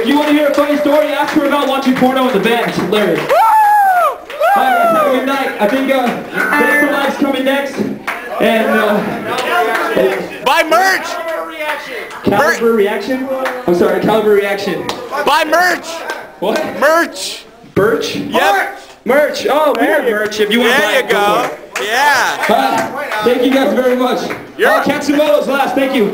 If you want to hear a funny story. Ask her about watching porno in the bed. It's hilarious. Alright, guys, have a good night. I think uh, Thanks for Life's coming next. And uh, Buy merch! Caliber Reaction? I'm sorry, Caliber Reaction. Buy merch! What? Merch! Birch? Yep. Merch. Oh, we have merch if you want to buy There you it, go. Yeah. Uh, thank you guys very much. Yeah. Uh, Katsumoto's last. Thank you.